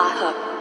I hope.